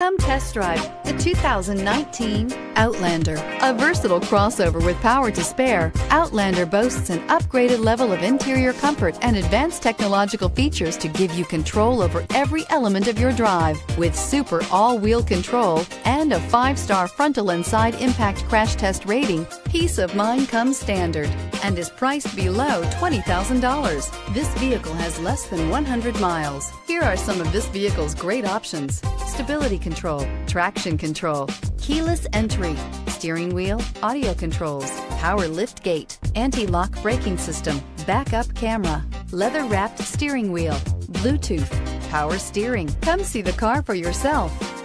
Come test drive the 2019 Outlander. A versatile crossover with power to spare, Outlander boasts an upgraded level of interior comfort and advanced technological features to give you control over every element of your drive. With super all-wheel control and a five-star frontal and side impact crash test rating, peace of mind comes standard and is priced below $20,000. This vehicle has less than 100 miles. Here are some of this vehicle's great options. Stability control, traction control, keyless entry, steering wheel, audio controls, power lift gate, anti-lock braking system, backup camera, leather wrapped steering wheel, Bluetooth, power steering. Come see the car for yourself.